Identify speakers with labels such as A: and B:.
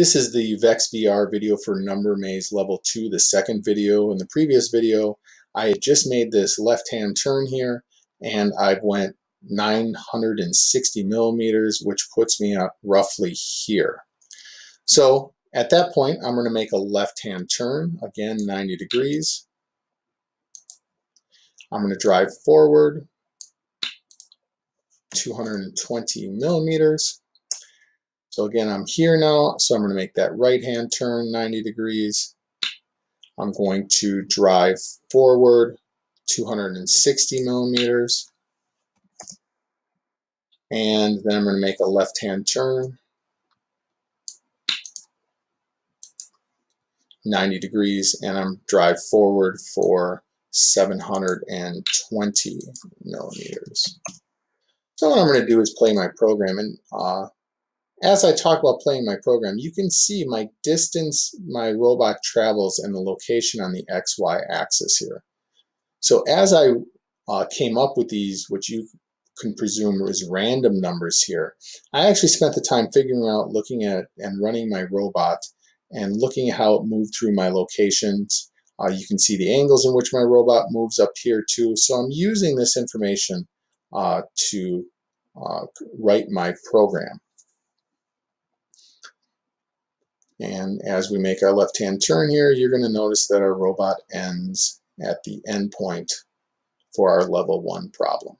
A: This is the VEX VR video for Number Maze Level 2, the second video. In the previous video, I had just made this left-hand turn here, and I went 960 millimeters, which puts me up roughly here. So at that point, I'm going to make a left-hand turn, again 90 degrees. I'm going to drive forward 220 millimeters. So again, I'm here now, so I'm going to make that right-hand turn 90 degrees. I'm going to drive forward 260 millimeters. And then I'm going to make a left-hand turn 90 degrees and I'm drive forward for 720 millimeters. So what I'm going to do is play my program and uh, as I talk about playing my program, you can see my distance my robot travels and the location on the XY axis here. So as I uh, came up with these, which you can presume is random numbers here, I actually spent the time figuring out, looking at and running my robot and looking at how it moved through my locations. Uh, you can see the angles in which my robot moves up here too. So I'm using this information uh, to uh, write my program. And as we make our left-hand turn here, you're going to notice that our robot ends at the endpoint for our level one problem.